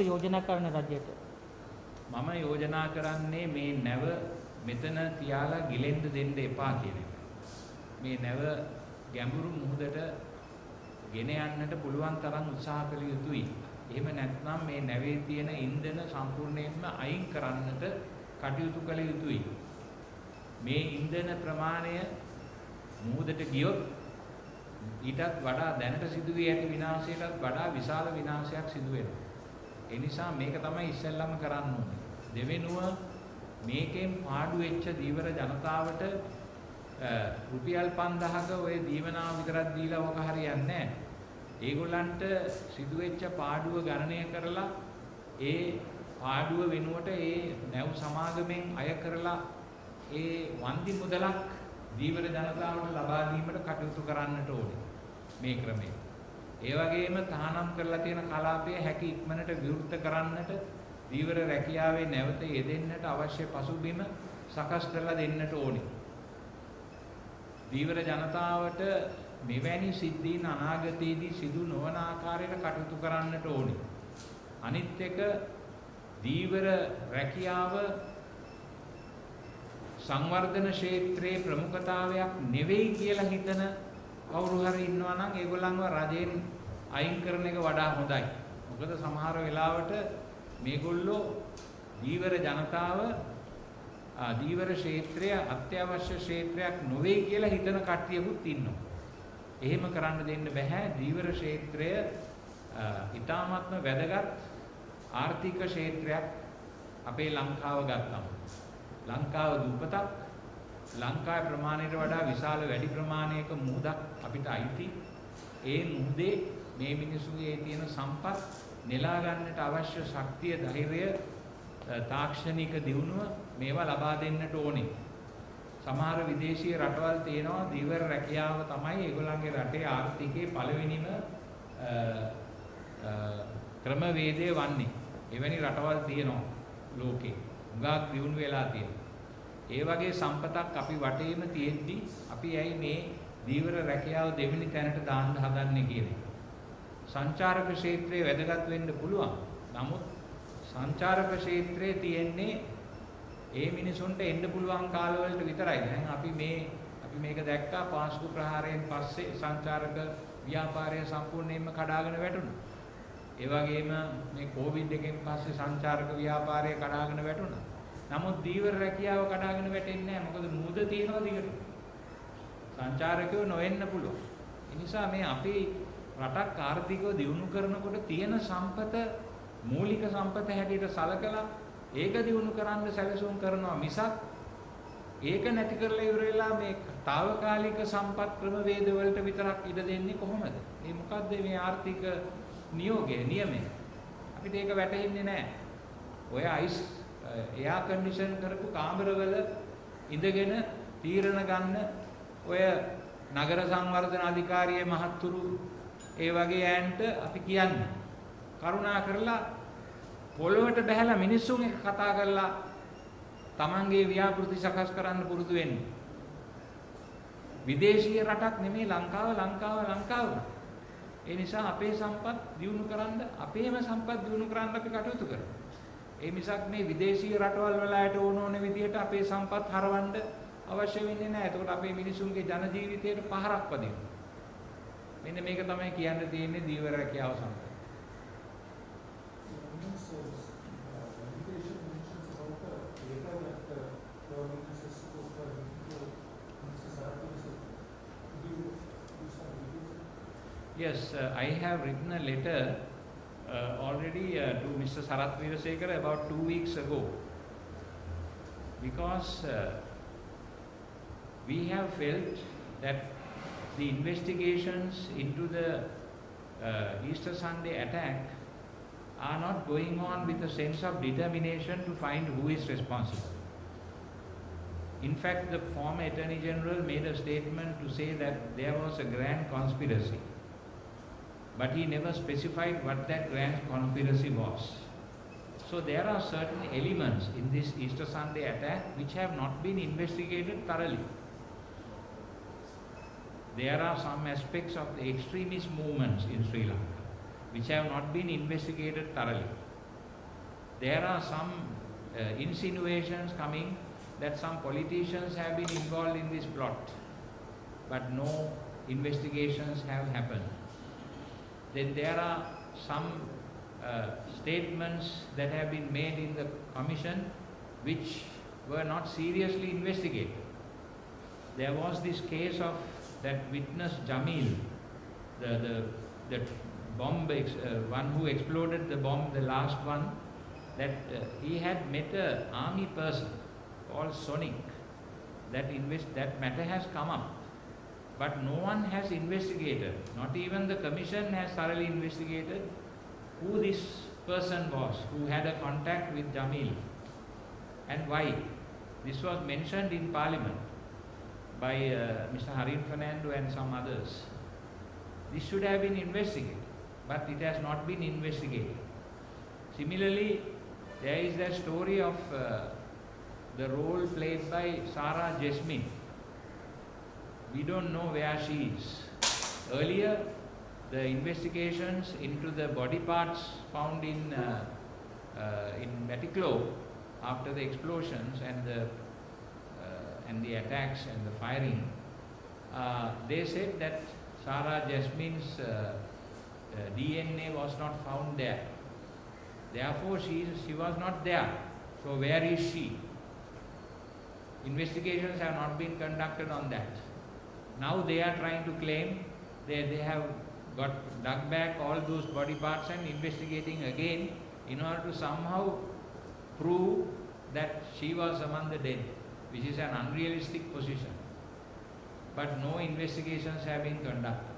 යෝජනා කරන රජයට මම යෝජනා කරන්නේ මේ නැව මෙතන තියාලා ගිලෙන්න දෙන්න එපා කියන එක. මේ නැව ගැඹුරු මුහුදට ගෙන යන්නට පුළුවන් තරම් උත්සාහ කළ යුතුයි. එහෙම නැත්නම් මේ නැවේ තියෙන ඉන්ධන සම්පූර්ණයෙන්ම අයින් කරන්නට කටයුතු කළ යුතුයි. මේ ඉන්ධන ප්‍රමාණය මුහුදට ගියොත් ඊටත් වඩා දැනට සිදුවී ඇති විනාශයටත් වඩා විශාල විනාශයක් සිදු වෙනවා. ඒ නිසා මේක තමයි ඉස්සෙල්ලාම කරන්න ඕනේ. දෙවෙනුව මේකෙන් පාඩු වෙච්ච දීවර ජනතාවට රුපියල් 5000ක ওই දීවනාව විතරක් දීලා ඔක හරියන්නේ නැහැ. ඒගොල්ලන්ට සිදුවෙච්ච පාඩුව ගණනය කරලා ඒ පාඩුව වෙනුවට ඒ නැව් සමාගමෙන් අය කරලා ඒ වන්දි මුදලක් දීවර ජනතාවට ලබා දීමට කටයුතු කරන්නට ඕනේ මේ ක්‍රමය. ඒ වගේම තහනම් කරලා තියෙන කලාපය හැකි ඉක්මනට විවෘත කරන්නට දීවර රැකියාවේ නැවත යෙදෙන්නට අවශ්‍ය පසුබිම සකස් කරලා දෙන්නට ඕනේ. දීවර ජනතාවට මෙවැනි සිද්ධීන් අනාගතයේදී සිදු නොවන ආකාරයට කටයුතු කරන්නට ඕනේ. අනිත් එක දීවර රැකියාව සංවර්ධන ක්ෂේත්‍රයේ ප්‍රමුඛතාවයක් නෙවෙයි කියලා හිතන කවුරු හරි ඉන්නවා නම් ඒගොල්ලන්ව රජයෙන් අයින් කරන එක වඩා හොඳයි. මොකද සමහර වෙලාවට මේගොල්ලෝ දීවර ජනතාව දීවර ක්ෂේත්‍රය අත්‍යවශ්‍ය ක්ෂේත්‍රයක් නොවේ කියලා හිතන කට්ටියකුත් ඉන්නවා. එහෙම කරන්න දෙන්න බෑ. දීවර ක්ෂේත්‍රය ඊටාත්ම වැදගත් ආර්ථික ක්ෂේත්‍රයක් අපේ ලංකාව ගත්තම. ලංකාව දුප්පතක් ලංකාවේ ප්‍රමාණයට වඩා විශාල වැඩි ප්‍රමාණයක මුහුදක් අපිට අයිති. ඒ මුහුදේ මේ මිනිසුගේ තියෙන සම්පත් නෙලා ගන්නට අවශ්‍ය ශක්තිය, ධෛර්යය, තාක්ෂණික දියුණුව මේවා ලබා දෙන්නට ඕනේ. සමහර විදේශීය රටවල් තියෙනවා දීවර රැකියාව තමයි ඒගොල්ලන්ගේ රටේ ආර්ථිකයේ පළවෙනිම ක්‍රමවේදය වන්නේ. එවැනි රටවල් තියෙනවා ලෝකේ. උගාක් දියුණු වෙලා තියෙනවා. ඒ වගේ සම්පතක් අපි වටේම තියෙද්දි අපි ඇයි මේ දීවර රැකියාව දෙවෙනි තැනට දාන්න හදන්නේ කියන එක. සංචාරක ක්ෂේත්‍රයේ වැදගත් වෙන්න පුළුවන්. නමුත් සංචාරක ක්ෂේත්‍රයේ තියෙන්නේ ඒ මිනිසුන්ට එන්න පුළුවන් කාලවලට විතරයි. දැන් අපි මේ අපි මේක දැක්කා පාස්කු ප්‍රහාරයෙන් පස්සේ සංචාරක ව්‍යාපාරය සම්පූර්ණයෙන්ම කඩාගෙන වැටුණා. ඒ වගේම මේ කොවිඩ් එකෙන් පස්සේ සංචාරක ව්‍යාපාරය කඩාගෙන වැටුණා. නමුත් දීවර රැකියාව කඩාගෙන වැටෙන්නේ නැහැ. මොකද මූද තියෙනවා දිගට. සංචාරකයෝ නොවෙන්න පුළුවන්. ඒ නිසා මේ අපේ රටක් ආර්ථිකව දියුණු කරනකොට තියෙන සම්පත මූලික සම්පත හැටියට සලකලා ඒක දියුණු කරන්න සැලසුම් කරනවා මිසක් ඒක නැති කරලා ඉවර වෙලා මේ తాවකාලික සම්පත් ක්‍රම වේද වලට විතරක් ඉඩ දෙන්නේ කොහොමද? මේ මොකද්ද මේ ආර්ථික නියෝගය නියමය? අපිට ඒක වැටහෙන්නේ නැහැ. ඔය අයිස් එයා කන්ඩිෂන් කරපු කාමරවල ඉඳගෙන තීරණ ගන්න ඔය නගර සංවර්ධන අධිකාරියේ මහත්තුරු ඒ වගේ ඈන්ට අපි කියන්නේ කරුණා කරලා පොළොවට බහැලා මිනිස්සුන් එක්ක කතා කරලා Tamanගේ ව්‍යාපෘති සකස් කරන්න පුරුදු වෙන්න. විදේශීය රටක් නෙමෙයි ලංකාව ලංකාව ලංකාව. ඒ නිසා අපේ සම්පත් දියුණු කරන්න අපේම සම්පත් දියුණු කරන්න අපි කටයුතු කරමු. ඒ මිසක් මේ විදේශීය රටවල් වලට ඕන ඕන විදිහට අපේ සම්පත් හරවන්න අවශ්‍ය වෙන්නේ නැහැ. එතකොට අපේ මිනිසුන්ගේ ජන ජීවිතයට පහරක් වදිනවා. මෙන්න මේක තමයි කියන්න තියෙන්නේ දීවර රැකියාව සම්පත. Yes, uh, I have written a letter uh, already uh, to Mr. Sarath Veerasekara about two weeks ago because uh, we have felt that the investigations into the uh, Easter Sunday attack are not going on with a sense of determination to find who is responsible. In fact, the former Attorney General made a statement to say that there was a grand conspiracy but he never specified what that grand conspiracy was. So there are certain elements in this Easter Sunday attack which have not been investigated thoroughly. There are some aspects of the extremist movements in Sri Lanka which have not been investigated thoroughly. there are some uh, insinuations coming that some politicians have been involved in this plot, but no investigations have happened. Then there are some uh, statements that have been made in the commission which were not seriously investigated. There was this case of that witness Jamil, the, the, the bomb, ex, uh, one who exploded the bomb, the last one, that uh, he had met a army person called Sonic. That, invest, that matter has come up. But no one has investigated, not even the commission has thoroughly investigated who this person was who had a contact with Jamil and why. This was mentioned in parliament by uh, Mr. Harin Fernando and some others. This should have been investigated, but it has not been investigated. Similarly, there is the story of uh, the role played by Sarah Jasmine. We don't know where she is. Earlier, the investigations into the body parts found in uh, uh, in Batiklo after the explosions and the uh, and the attacks and the firing, uh, they said that Sarah Jasmine's uh, uh, DNA was not found there. Therefore, she she was not there. So where is she? Investigations have not been conducted on that. Now they are trying to claim that they have got dug back all those body parts and investigating again in order to somehow prove that she was among the dead, which is an unrealistic position. But no investigations have been conducted.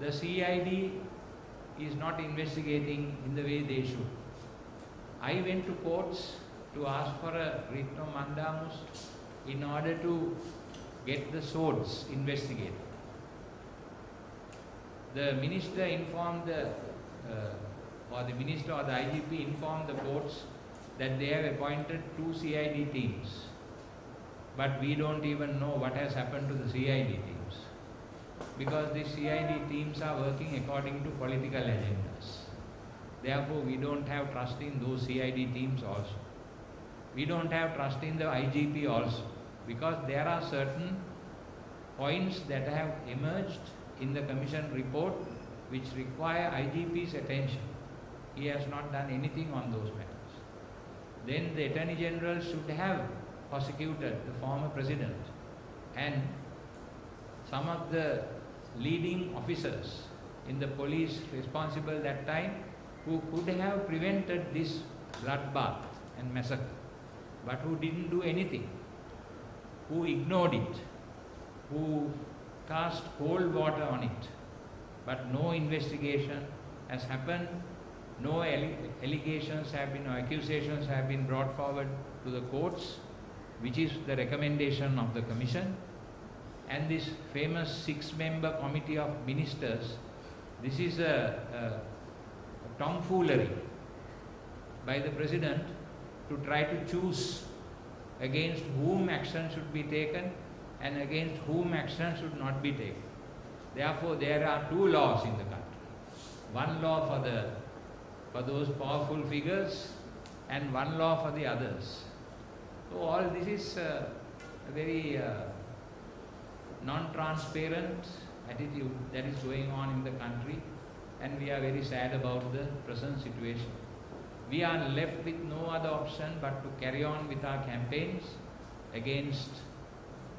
The CID is not investigating in the way they should. I went to courts to ask for a writ of mandamus in order to get the swords investigated. The minister informed the, uh, or the minister or the IGP informed the courts that they have appointed two CID teams. But we don't even know what has happened to the CID teams. Because the CID teams are working according to political agendas. Therefore, we don't have trust in those CID teams also. We don't have trust in the IGP also. Because there are certain points that have emerged in the commission report which require IGP's attention. He has not done anything on those matters then the Attorney General should have prosecuted the former president and some of the leading officers in the police responsible that time who could have prevented this bloodbath and massacre, but who didn't do anything, who ignored it, who cast cold water on it, but no investigation has happened no allegations have been or accusations have been brought forward to the courts, which is the recommendation of the commission. And this famous six-member committee of ministers, this is a, a, a tomfoolery by the president to try to choose against whom action should be taken and against whom action should not be taken. Therefore, there are two laws in the country. One law for the for those powerful figures and one law for the others. So all this is uh, a very uh, non-transparent attitude that is going on in the country and we are very sad about the present situation. We are left with no other option but to carry on with our campaigns against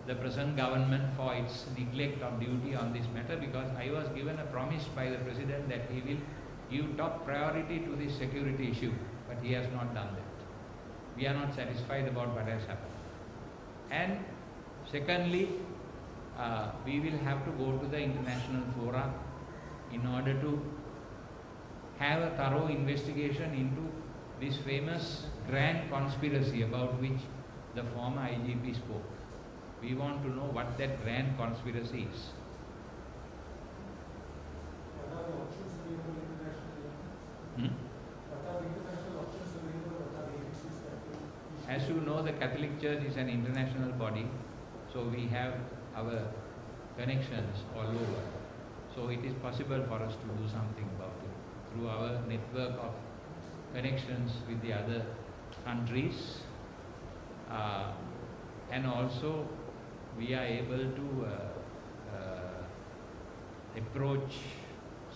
the present government for its neglect of duty on this matter because I was given a promise by the President that he will give top priority to this security issue, but he has not done that. We are not satisfied about what has happened. And secondly, uh, we will have to go to the international fora in order to have a thorough investigation into this famous grand conspiracy about which the former IGP spoke. We want to know what that grand conspiracy is. Hmm? As you know, the Catholic Church is an international body, so we have our connections all over. So it is possible for us to do something about it through our network of connections with the other countries. Uh, and also we are able to uh, uh, approach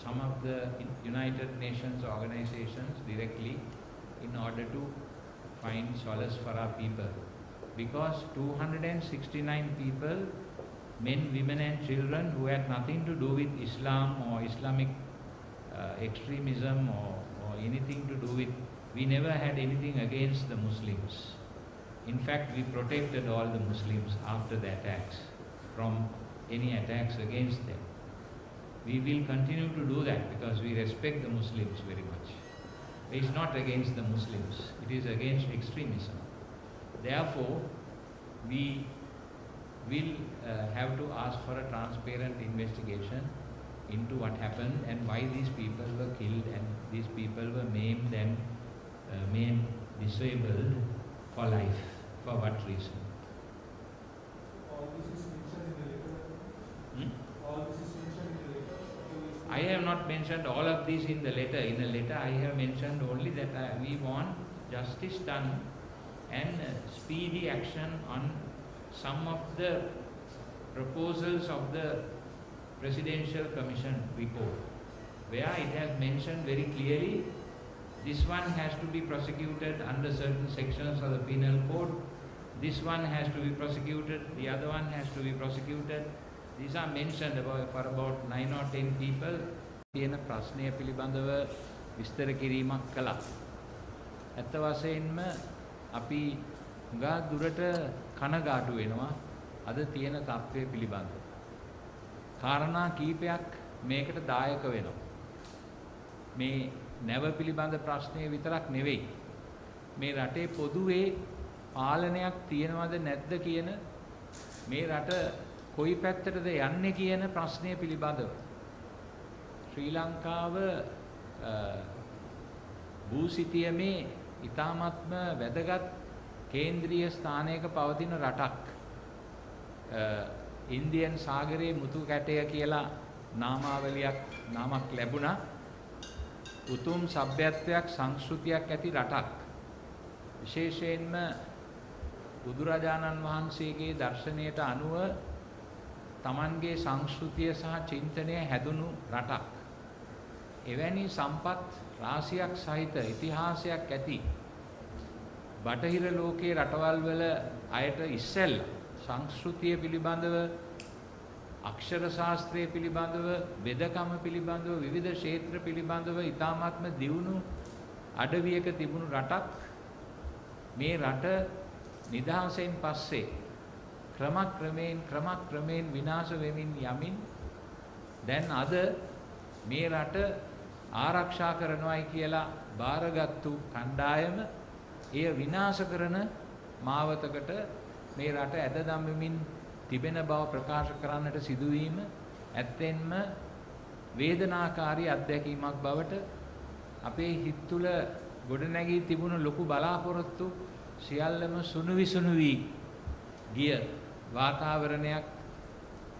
some of the United Nations organizations directly in order to find solace for our people. Because 269 people, men, women and children who had nothing to do with Islam or Islamic extremism or, or anything to do with, we never had anything against the Muslims. In fact, we protected all the Muslims after the attacks from any attacks against them. We will continue to do that because we respect the Muslims very much. It is not against the Muslims, it is against extremism. Therefore, we will uh, have to ask for a transparent investigation into what happened and why these people were killed and these people were maimed and uh, made disabled for life. For what reason? All this is mentioned in the letter. Hmm? All this is mentioned in the letter. I have not mentioned all of this in the letter. In the letter, I have mentioned only that uh, we want justice done and uh, speedy action on some of the proposals of the Presidential Commission report, where it has mentioned very clearly this one has to be prosecuted under certain sections of the penal code, this one has to be prosecuted, the other one has to be prosecuted. These are mentioned about, for about 9 or 10 people. තියෙන ප්‍රශ්නය පිළිබඳව විස්තර කිරීමක් කළා. ඇත්ත වශයෙන්ම අපි ගා දුරට කනගාටු වෙනවා අද තියෙන තත්ත්වය පිළිබඳව. කාරණා කීපයක් මේකට දායක වෙනවා. මේ නැව පිළිබඳ ප්‍රශ්නය විතරක් නෙවෙයි. මේ රටේ පොදුවේ පාලනයක් තියෙනවද නැද්ද කියන මේ රට කොයි පැත්තටද යන්නේ කියන ප්‍රශ්නය පිළිබඳව ශ්‍රී ලංකාව භූසිතියමේ ඊ타මත්ම වැදගත් කේන්ද්‍රීය ස්ථානයක පවතින රටක් ඉන්දියන් සාගරයේ මුතු කැටය කියලා නාමාවලියක් නාමක් ලැබුණා. උතුම් සભ્યත්වයක් සංස්කෘතියක් ඇති රටක්. විශේෂයෙන්ම බුදුරජාණන් වහන්සේගේ දර්ශනයට අනුව තමන්ගේ සංස්කෘතිය සහ චින්තනය හැදුණු රටක්. එවැනි සම්පත් රාශියක් සහිත ඉතිහාසයක් ඇති බටහිර ලෝකයේ රටවල් වල අයට ඉස්සෙල්ලා සංස්කෘතිය පිළිබඳව අක්ෂර ශාස්ත්‍රය පිළිබඳව වෙදකම පිළිබඳව විවිධ ක්ෂේත්‍ර පිළිබඳව ඊ타මාත්ම දියුණු අඩවියක තිබුණු රටක්. මේ රට නිදහසෙන් පස්සේ ක්‍රමක්‍රමයෙන් ක්‍රමක්‍රමයෙන් විනාශ වෙමින් යමින් දැන් අද මේ රට ආරක්ෂා කරනවායි කියලා බාරගත්තු කණ්ඩායම එය විනාශ කරන මාවතකට මේ රට ඇද දමමින් තිබෙන බව ප්‍රකාශ කරන්නට සිදුවීම ඇත්තෙන්ම වේදනාකාරී අත්දැකීමක් බවට අපේ හිත තුළ ගොඩනැගී තිබුණු ලොකු බලාපොරොත්තු සියල්ලම සුනුවිසුනු වී ගිය වාතාවරණයක්.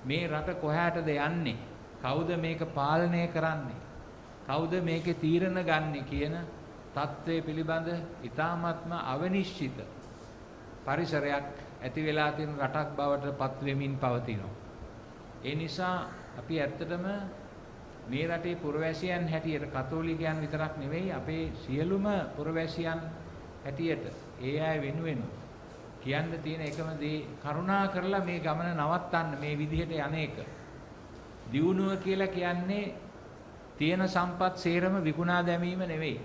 මේ රට කොහාටද යන්නේ? කවුද මේක පාලනය කරන්නේ? කවුද මේකේ තීරණ ගන්නෙ කියන தત્ත්වය පිළිබඳ ඊ타ත්ම අවනිශ්චිත පරිසරයක් ඇති වෙලා තියෙන රටක් බවට පත් වෙමින් පවතිනවා. ඒ නිසා අපි ඇත්තටම මේ රටේ පුරවැසියන් හැටියට කතෝලිකයන් විතරක් නෙවෙයි අපේ සියලුම පුරවැසියන් හැටියට ඒ අය වෙනුවෙන් කියන්න තියෙන එකම දේ කරුණා කරලා මේ ගමන නවත්තන්න මේ විදිහට යන්නේක. දියුණුව කියලා කියන්නේ තියෙන සම්පත් සේරම විකුණා දැමීම නෙවෙයි.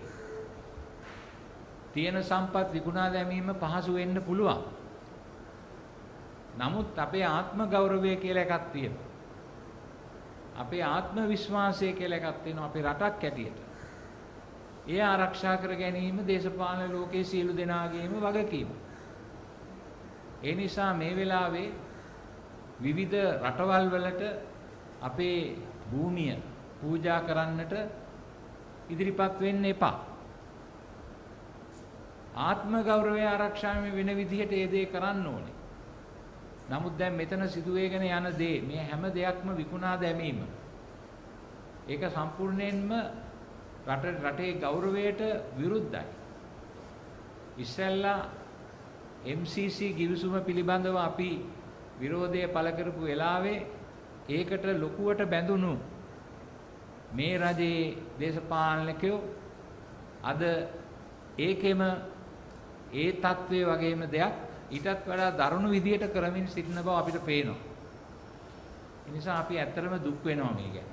තියෙන සම්පත් විකුණා දැමීම පහසු වෙන්න පුළුවන්. නමුත් අපේ ආත්ම ගෞරවය කියලා එකක් තියෙනවා. අපේ ආත්ම විශ්වාසය කියලා එකක් තියෙනවා අපේ රටක් ඇටියට. ඒ ආරක්ෂා කර ගැනීම දේශපාලන ලෝකයේ සියලු දෙනාගේම වගකීම. ඒ නිසා මේ වෙලාවේ විවිධ රටවල් වලට අපේ භූමිය පූජා කරන්නට ඉදිරිපත් වෙන්න එපා. ආත්ම ගෞරවය ආරක්ෂාවෙන් වෙන විදිහට ඒ දේ කරන්න ඕනේ. නමුත් දැන් මෙතන සිදුවේගෙන යන දේ මේ හැම දෙයක්ම විකුණා දැමීම. ඒක සම්පූර්ණයෙන්ම රට රටේ ගෞරවයට විරුද්ධයි. ඉස්සෙල්ලා MCC ගිවිසුම පිළිබඳව අපි විරෝධය පළ කරපු වෙලාවේ ඒකට ලොකුවට බැඳුණු මේ රජයේ දේශපාලනකයෝ අද ඒකෙම ඒ తත්වයේ වගේම දෙයක් ඊටත් වඩා දරුණු විදියට කරමින් සිටින බව අපිට පේනවා. ඒ නිසා අපි ඇත්තටම දුක් වෙනවා මේ ගැන.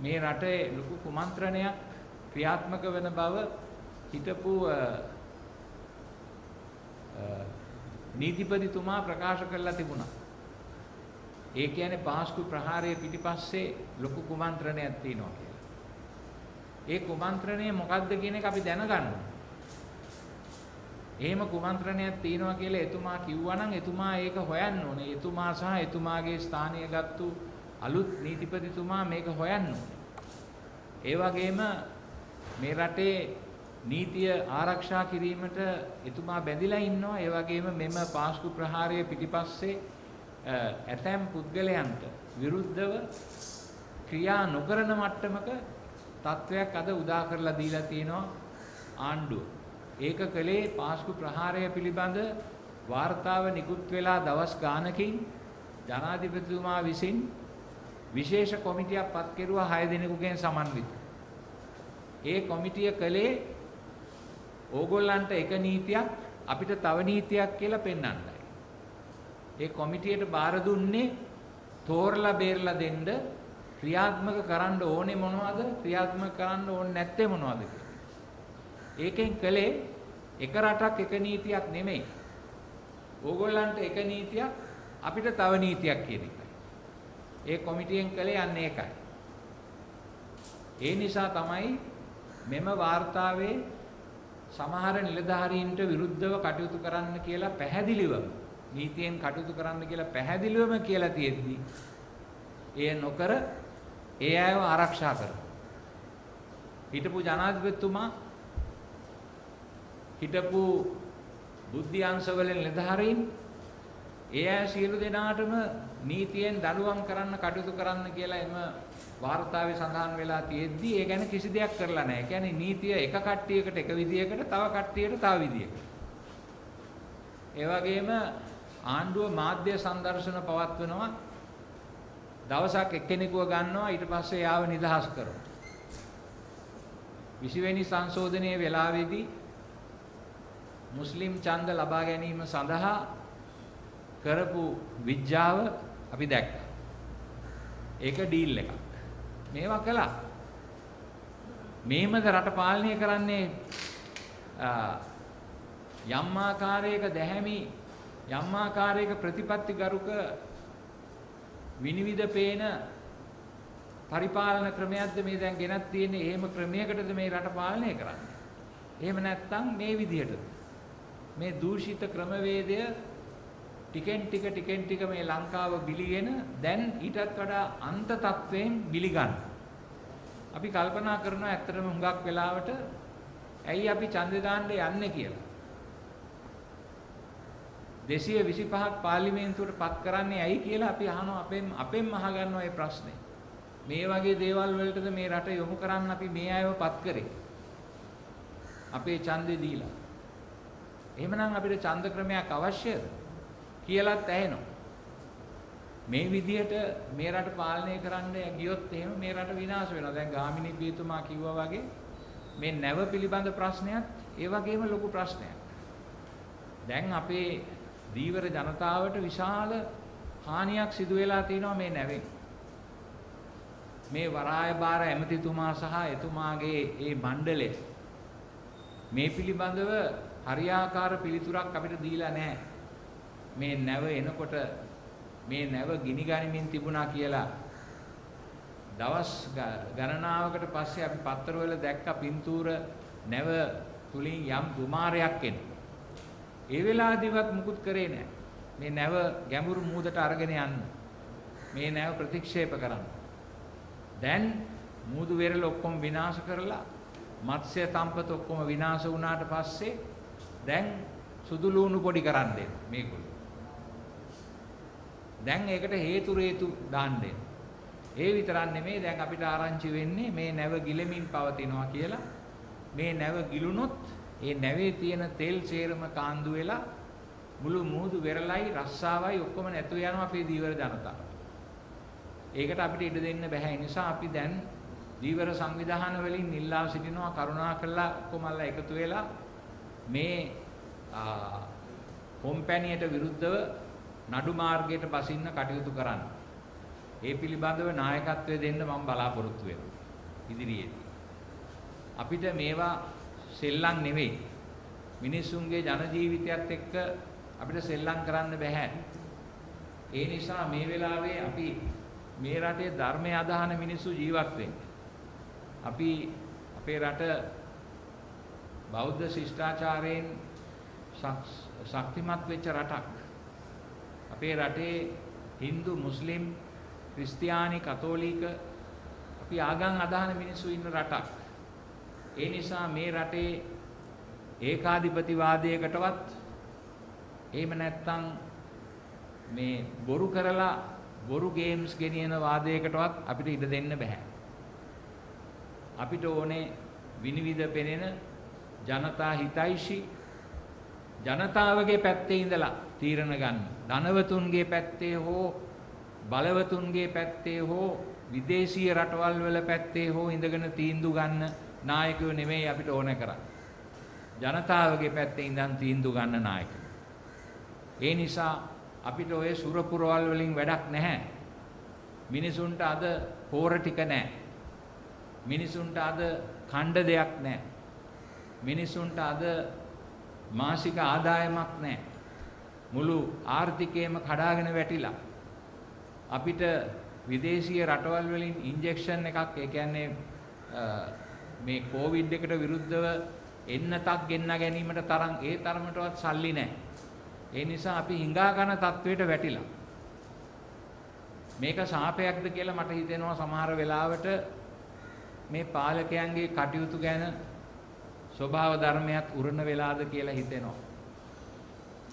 මේ රටේ ලොකු කුමන්ත්‍රණයක් ක්‍රියාත්මක වෙන බව හිටපු නීතිපතිතුමා ප්‍රකාශ කරලා තිබුණා. ඒ කියන්නේ පාස්කු ප්‍රහාරයේ පිටිපස්සේ ලොකු කුමන්ත්‍රණයක් තියෙනවා කියලා. ඒ කුමන්ත්‍රණය මොකක්ද කියන එක අපි දැනගන්න එහෙම කුමන්ත්‍රණයක් තියෙනවා කියලා එතුමා කිව්වනම් එතුමා ඒක හොයන්න ඕනේ. එතුමා සහ එතුමාගේ ස්ථානීය ගත්තු අලුත් නීතිපතිතුමා මේක හොයන්න ඕනේ. ඒ වගේම මේ රටේ නීතිය ආරක්ෂා කිරීමට එතුමා බැඳිලා ඉන්නවා. ඒ වගේම මෙම පාස්කු ප්‍රහාරයේ පිටිපස්සේ ඇතැම් පුද්ගලයන්ට විරුද්ධව ක්‍රියා නොකරන මට්ටමක තත්වයක් අද උදා කරලා දීලා තියෙනවා ආණ්ඩුව. ඒක කළේ පාස්කු ප්‍රහාරය පිළිබඳ වාර්තාව නිකුත් වෙලා දවස් ගානකින් ජනාධිපතිතුමා විසින් විශේෂ කොමිටියක් පත් කෙරුවා 6 දිනකගෙන් සමන්විත. ඒ කොමිටිය කළේ ඕගොල්ලන්ට එක නීතියක් අපිට තව නීතියක් කියලා පෙන්වන්නයි. ඒ කොමිටියට බාර දුන්නේ තෝරලා බේරලා දෙන්න ක්‍රියාත්මක කරන්න ඕනේ මොනවද ක්‍රියාත්මක කරන්න ඕනේ නැත්තේ මොනවද ඒකෙන් කළේ එක රටක් එක නීතියක් නෙමෙයි. ඕගොල්ලන්ට එක නීතියක් අපිට තව නීතියක් කියන එකයි. ඒ කොමිටියෙන් කළේ යන්නේ ඒකයි. ඒ නිසා තමයි මෙම වාර්තාවේ සමහර නිලධාරීන්ට විරුද්ධව කටයුතු කරන්න කියලා පැහැදිලිවම නීතියෙන් කටයුතු කරන්න කියලා පැහැදිලිවම කියලා තියෙද්දි එය නොකර ඒ අයව ආරක්ෂා කරනවා. හිටපු ජනාධිපතිතුමා හිටපු බුද්ධි අංශවල නිලධාරීන් ඒ අය සියලු දෙනාටම නීතියෙන් දඬුවම් කරන්න කටයුතු කරන්න කියලා එම වාර්තාවේ සඳහන් වෙලා තියෙද්දි ඒ ගැන කිසි දෙයක් කරලා නැහැ. ඒ කියන්නේ නීතිය එක කට්ටියකට එක විදියකට තව කට්ටියට තව විදියකට. ඒ වගේම ආණ්ඩුව මාධ්‍ය සංදර්ශන පවත්වනවා. දවසක් එක්කෙනෙකුව ගන්නවා ඊට පස්සේ යාව නිදහස් කරනවා. 20 වෙනි සංශෝධනයේ වෙලාවේදී මුස්ලිම් ඡන්ද ලබා ගැනීම සඳහා කරපු විඥාව අපි දැක්කා. ඒක ඩීල් එකක්. මේවා කළා. මේමද රට පාලනය කරන්නේ යම් ආකාරයක දැහැමි යම් ආකාරයක ප්‍රතිපත්ති ගරුක විනිවිද පේන පරිපාලන ක්‍රමයක්ද මේ දැන් ගෙනත් තියෙන්නේ එහෙම ක්‍රමයකටද මේ රට පාලනය කරන්නේ. එහෙම නැත්නම් මේ විදිහටද මේ දූෂිත ක්‍රමවේදය ටිකෙන් ටික ටිකෙන් ටික මේ ලංකාව බිලිගෙන දැන් ඊටත් වඩා අන්ත තත්වයෙන් බිලිගන්න. අපි කල්පනා කරනවා ඇත්තටම හුඟක් වෙලාවට ඇයි අපි ඡන්දේ දාන්න යන්නේ කියලා. 225ක් පාර්ලිමේන්තුවට පත් කරන්නේ ඇයි කියලා අපි අහනවා අපෙන් අපෙන් අහගන්නවා මේ ප්‍රශ්නේ. මේ වගේ දේවල් වලටද මේ රට යොමු කරන්න අපි මේ අයව පත් කරේ. අපේ ඡන්දේ දීලා. එහෙමනම් අපිට ඡන්ද ක්‍රමයක් අවශ්‍යද කියලාත් ඇහෙනවා. මේ විදිහට මේ රට පාලනය කරන්න ගියොත් එහෙම මේ රට විනාශ වෙනවා. දැන් ගාමිණී පියතුමා කිව්වා වගේ මේ නැව පිළිබඳ ප්‍රශ්නයත් ඒ වගේම ලොකු ප්‍රශ්නයක්. දැන් අපේ දීවර ජනතාවට විශාල හානියක් සිදු වෙලා තියෙනවා මේ නැවෙන්. මේ වරායබාර ඇමතිතුමා සහ එතුමාගේ ඒ මණ්ඩලය මේ පිළිබඳව හරියාකාර පිළිතුරක් අපිට දීලා නැහැ. මේ නැව එනකොට මේ නැව ගිනි ගනිමින් තිබුණා කියලා දවස් ගණනාවකට පස්සේ අපි පත්තරවල දැක්ක පින්තූර නැව තුලින් යම් දුමාරයක් එන. ඒ වෙලාවදිවත් මුකුත් කරේ නැහැ. මේ නැව ගැඹුරු මූදට අරගෙන යන්න. මේ නැව ප්‍රතික්ෂේප කරන්න. දැන් මූදු වෙරළ ඔක්කොම විනාශ කරලා මත්ස්‍ය සම්පත ඔක්කොම විනාශ වුණාට පස්සේ දැන් සුදු ලුණු පොඩි කරන්න මේගොල්ලෝ. දැන් ඒකට හේතු රේතු දාන්න ඒ විතරක් නෙමෙයි දැන් අපිට ආරංචි වෙන්නේ මේ නැව ගිලෙමින් පවතිනවා කියලා. මේ නැව ගිලුනොත් ඒ නැවේ තියෙන තෙල් සේරම කාන්දු වෙලා මුළු මුහුදු වෙරළයි රස්සාවයි ඔක්කොම නැතු යනවා අපේ දීවර ජනතාව. ඒකට අපිට ඉඩ දෙන්න බෑ. ඒ නිසා අපි දැන් දීවර සංවිධාන වලින් ඉල්ලා සිටිනවා කරුණා කළා ඔක්කොමල්ලා එකතු වෙලා මේ කොම්පැනියට විරුද්ධව නඩු මාර්ගයට බසින්න කටයුතු කරන්න. ඒ පිළිබඳව නායකත්වය දෙන්න මම බලාපොරොත්තු වෙනවා ඉදිරියේදී. අපිට මේවා සෙල්ලම් නෙවෙයි. මිනිසුන්ගේ ජන ජීවිතයත් එක්ක අපිට සෙල්ලම් කරන්න බෑ. ඒ නිසා මේ වෙලාවේ අපි මේ රටේ ධර්මය අදහන මිනිස්සු ජීවත් අපි අපේ රට බෞද්ධ ශිෂ්ටාචාරයෙන් ශක්තිමත් වෙච්ච රටක්. අපේ රටේ Hindu මුස්ලිම් ක්‍රිස්තියානි කතෝලික අපි ආගම් අදහන මිනිස්සු ඉන්න රටක්. ඒ නිසා මේ රටේ ඒකාධිපතිවාදයකටවත් එහෙම නැත්නම් මේ බොරු කරලා බොරු ගේම්ස් ගෙනියන වාදයකටවත් අපිට ඉඩ දෙන්න බෑ. අපිට ඕනේ විනිවිද පෙනෙන ජනතා හිතයිෂි ජනතාවගේ පැත්තේ ඉඳලා තීරණ ගන්න. ධනවතුන්ගේ පැත්තේ හෝ බලවතුන්ගේ පැත්තේ හෝ විදේශීය රටවල් වල පැත්තේ හෝ ඉඳගෙන තීන්දුව ගන්න නායකයෝ නෙමෙයි අපිට ඕන කරන්නේ. ජනතාවගේ පැත්තේ ඉඳන් තීන්දුව ගන්න නායකයෝ. ඒ නිසා අපිට ඔය සුරපුරවල් වලින් වැඩක් නැහැ. මිනිසුන්ට අද පෝර ටික නැහැ. මිනිසුන්ට අද ඛණ්ඩ දෙයක් නැහැ. මිනිසුන්ට අද මාසික ආදායමක් නැහැ. මුළු ආර්ථිකයම කඩාගෙන වැටිලා. අපිට විදේශීය රටවල් වලින් ඉන්ජෙක්ෂන් එකක් ඒ කියන්නේ මේ කොවිඩ් එකට විරුද්ධව එන්නතක් ගෙන්න ගැනීමට තරම් ඒ තරමටවත් සල්ලි නැහැ. ඒ නිසා අපි හිඟා ගන්න තත්වයට වැටිලා. මේක සාපයක්ද කියලා මට හිතෙනවා සමහර වෙලාවට මේ පාලකයන්ගේ කටයුතු ගැන ස්වභාව ධර්මයක් උරණ වෙලාද කියලා හිතෙනවා.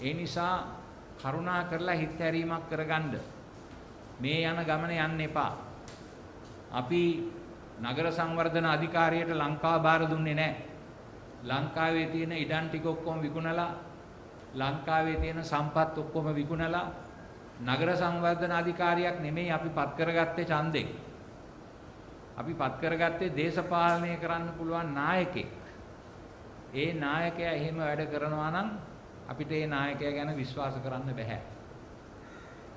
ඒ නිසා කරුණා කරලා හිත හැරීමක් කරගන්න. මේ යන ගමන යන්න එපා. අපි නගර සංවර්ධන අධිකාරියට ලංකාව බාර දුන්නේ නැහැ. ලංකාවේ තියෙන ඉඩම් ටික ඔක්කොම විකුණලා ලංකාවේ තියෙන සම්පත් ඔක්කොම විකුණලා නගර සංවර්ධන අධිකාරියක් නෙමෙයි අපි පත් කරගත්තේ ඡන්දේ. අපි පත් කරගත්තේ දේශපාලනය කරන්න පුළුවන් නායකයෙක්. ඒ නායකයා එහෙම වැඩ කරනවා නම් අපිට ඒ නායකයා ගැන විශ්වාස කරන්න බෑ.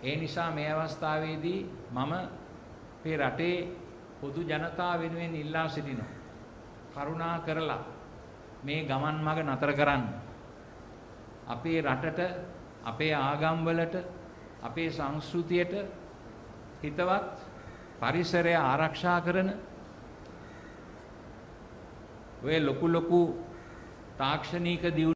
ඒ නිසා මේ අවස්ථාවේදී මම මේ රටේ පොදු ජනතාව වෙනුවෙන් ඉල්ලා සිටිනවා. කරුණා කරලා මේ ගමන් මඟ නතර කරන්න. අපේ රටට, අපේ ආගම්වලට, අපේ සංස්කෘතියට හිතවත් පරිසරය ආරක්ෂා කරන ඔය ලොකු ලොකු තාක්ෂණික දියුණුව